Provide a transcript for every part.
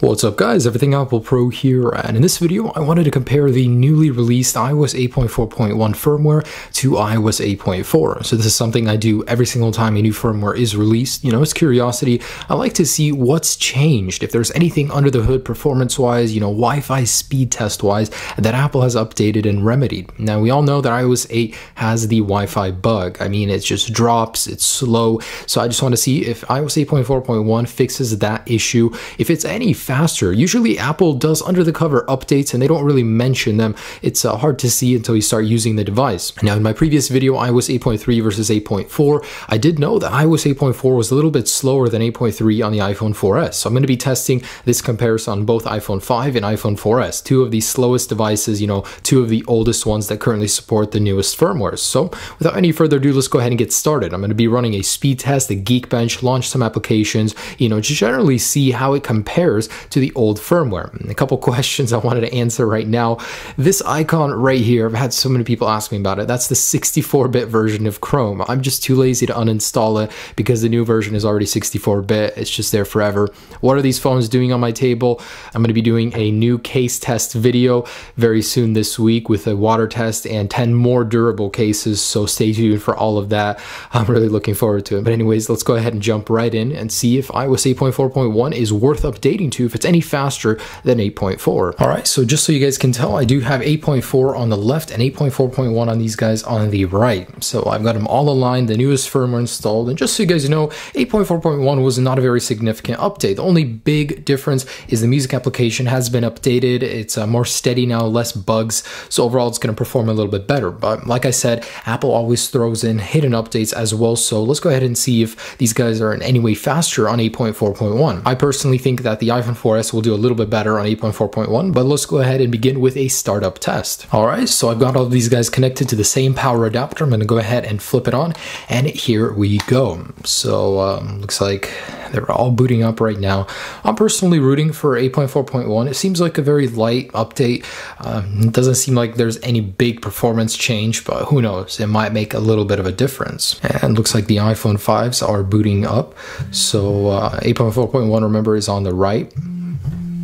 What's up guys, Everything Apple Pro here, and in this video I wanted to compare the newly released iOS 8.4.1 firmware to iOS 8.4. So this is something I do every single time a new firmware is released. You know, it's curiosity. I like to see what's changed, if there's anything under the hood performance-wise, you know, Wi-Fi speed test-wise, that Apple has updated and remedied. Now we all know that iOS 8 has the Wi-Fi bug. I mean, it just drops, it's slow, so I just want to see if iOS 8.4.1 fixes that issue. If it's any faster. Usually Apple does under the cover updates and they don't really mention them. It's uh, hard to see until you start using the device. Now in my previous video, iOS 8.3 versus 8.4, I did know that iOS 8.4 was a little bit slower than 8.3 on the iPhone 4S. So I'm going to be testing this comparison on both iPhone 5 and iPhone 4S, two of the slowest devices, you know, two of the oldest ones that currently support the newest firmwares. So without any further ado, let's go ahead and get started. I'm going to be running a speed test, a Geekbench, launch some applications, you know, just generally see how it compares to the old firmware. A couple questions I wanted to answer right now. This icon right here, I've had so many people ask me about it. That's the 64-bit version of Chrome. I'm just too lazy to uninstall it because the new version is already 64-bit. It's just there forever. What are these phones doing on my table? I'm going to be doing a new case test video very soon this week with a water test and 10 more durable cases. So stay tuned for all of that. I'm really looking forward to it. But anyways, let's go ahead and jump right in and see if iOS 8.4.1 is worth updating to if it's any faster than 8.4. All right, so just so you guys can tell, I do have 8.4 on the left and 8.4.1 on these guys on the right. So I've got them all aligned, the newest firmware installed, and just so you guys know, 8.4.1 was not a very significant update. The only big difference is the music application has been updated. It's uh, more steady now, less bugs. So overall, it's going to perform a little bit better. But like I said, Apple always throws in hidden updates as well. So let's go ahead and see if these guys are in any way faster on 8.4.1. I personally think that the iPhone 4S will do a little bit better on 8.4.1, but let's go ahead and begin with a startup test. All right, so I've got all these guys connected to the same power adapter. I'm gonna go ahead and flip it on, and here we go. So um, looks like they're all booting up right now. I'm personally rooting for 8.4.1. It seems like a very light update. Um, it doesn't seem like there's any big performance change, but who knows? It might make a little bit of a difference. And looks like the iPhone 5s are booting up. So uh, 8.4.1, remember, is on the right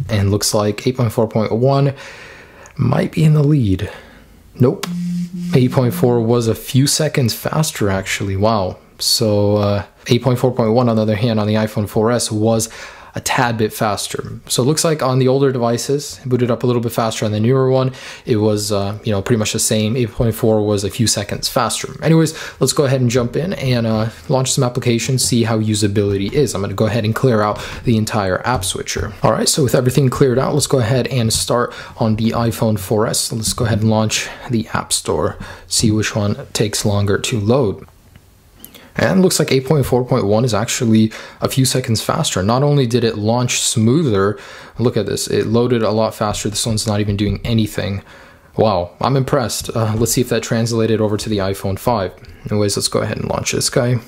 and looks like 8.4.1 might be in the lead. Nope. 8.4 was a few seconds faster actually. Wow. So uh, 8.4.1 on the other hand on the iPhone 4S was a tad bit faster. So it looks like on the older devices, it booted up a little bit faster. On the newer one, it was uh, you know pretty much the same. 8.4 was a few seconds faster. Anyways, let's go ahead and jump in and uh, launch some applications, see how usability is. I'm going to go ahead and clear out the entire app switcher. All right, so with everything cleared out, let's go ahead and start on the iPhone 4S. Let's go ahead and launch the App Store, see which one takes longer to load. And looks like 8.4.1 is actually a few seconds faster. Not only did it launch smoother, look at this, it loaded a lot faster. This one's not even doing anything. Wow, I'm impressed. Uh, let's see if that translated over to the iPhone 5. Anyways, let's go ahead and launch this guy.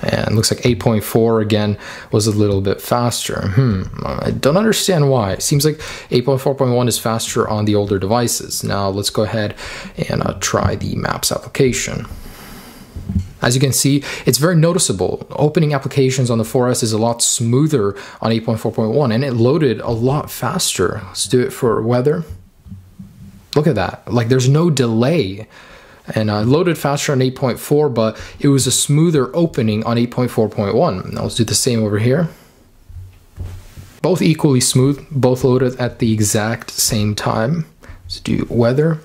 And looks like 8.4 again was a little bit faster. Hmm, I don't understand why. It seems like 8.4.1 is faster on the older devices. Now let's go ahead and uh, try the Maps application. As you can see, it's very noticeable. Opening applications on the 4S is a lot smoother on 8.4.1 and it loaded a lot faster. Let's do it for weather. Look at that. Like there's no delay. And I loaded faster on 8.4, but it was a smoother opening on 8.4.1. Now let's do the same over here. Both equally smooth, both loaded at the exact same time. Let's do weather.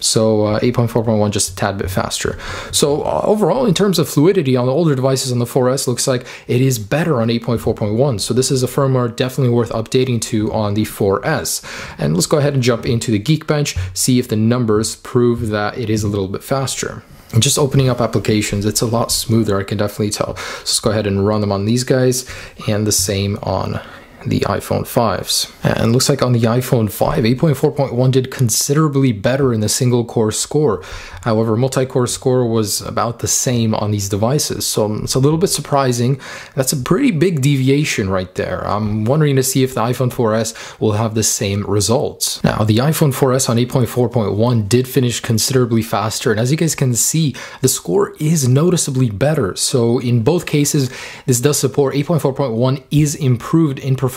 So uh, 8.4.1 just a tad bit faster. So uh, overall, in terms of fluidity on the older devices on the 4S, looks like it is better on 8.4.1. So this is a firmware definitely worth updating to on the 4S. And let's go ahead and jump into the Geekbench, see if the numbers prove that it is a little bit faster. And just opening up applications, it's a lot smoother, I can definitely tell. So let's go ahead and run them on these guys and the same on the iPhone 5s. And looks like on the iPhone 5, 8.4.1 did considerably better in the single core score. However, multi-core score was about the same on these devices. So um, it's a little bit surprising. That's a pretty big deviation right there. I'm wondering to see if the iPhone 4S will have the same results. Now, the iPhone 4S on 8.4.1 did finish considerably faster. And as you guys can see, the score is noticeably better. So in both cases, this does support 8.4.1 is improved in performance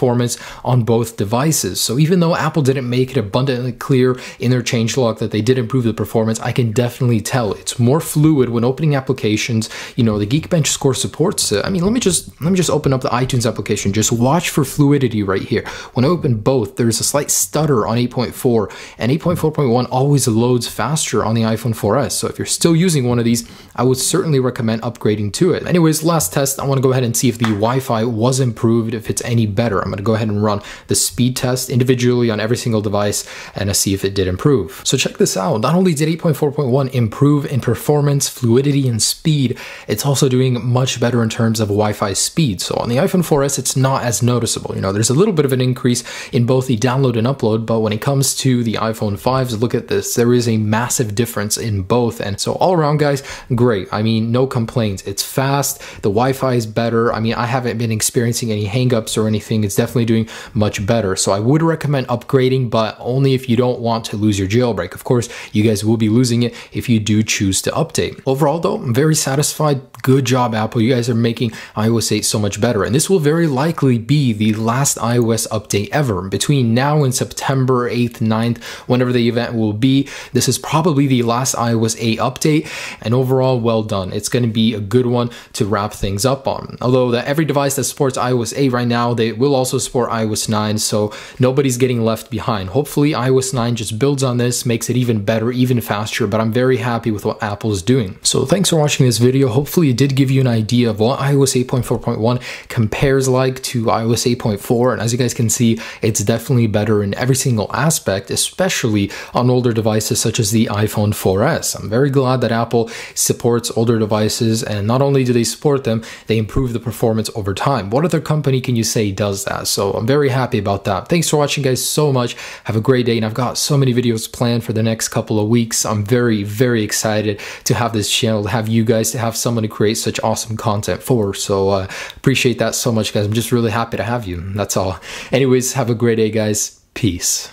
on both devices. So even though Apple didn't make it abundantly clear in their changelog that they did improve the performance, I can definitely tell it's more fluid when opening applications. You know, the Geekbench score supports it. I mean, let me just let me just open up the iTunes application. Just watch for fluidity right here. When I open both, there's a slight stutter on 8.4 and 8.4.1 always loads faster on the iPhone 4S. So if you're still using one of these, I would certainly recommend upgrading to it. Anyways, last test, I want to go ahead and see if the Wi-Fi was improved, if it's any better. I'm going to go ahead and run the speed test individually on every single device and see if it did improve. So check this out. Not only did 8.4.1 improve in performance, fluidity, and speed, it's also doing much better in terms of Wi-Fi speed. So on the iPhone 4S, it's not as noticeable. You know, there's a little bit of an increase in both the download and upload, but when it comes to the iPhone 5s, look at this. There is a massive difference in both. And so all around, guys, great. I mean, no complaints. It's fast. The Wi-Fi is better. I mean, I haven't been experiencing any hangups or anything. Definitely doing much better. So I would recommend upgrading, but only if you don't want to lose your jailbreak. Of course, you guys will be losing it if you do choose to update. Overall, though, I'm very satisfied. Good job, Apple. You guys are making iOS 8 so much better. And this will very likely be the last iOS update ever. Between now and September 8th, 9th, whenever the event will be, this is probably the last iOS 8 update. And overall, well done. It's going to be a good one to wrap things up on. Although that every device that supports iOS 8 right now, they will also support iOS 9, so nobody's getting left behind. Hopefully, iOS 9 just builds on this, makes it even better, even faster, but I'm very happy with what Apple is doing. So thanks for watching this video. Hopefully, it did give you an idea of what iOS 8.4.1 compares like to iOS 8.4, and as you guys can see, it's definitely better in every single aspect, especially on older devices such as the iPhone 4S. I'm very glad that Apple supports older devices, and not only do they support them, they improve the performance over time. What other company can you say does So I'm very happy about that. Thanks for watching, guys, so much. Have a great day, and I've got so many videos planned for the next couple of weeks. I'm very, very excited to have this channel, to have you guys, to have someone to create such awesome content for. So uh, appreciate that so much, guys. I'm just really happy to have you. That's all. Anyways, have a great day, guys. Peace.